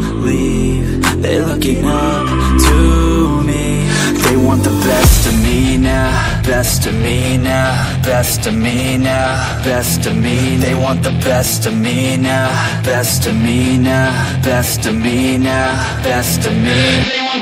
believe They're looking up to me. They want the best of me now Best of me now Best of me now Best of me. They want the best of me now Best of me now Best of me now Best of me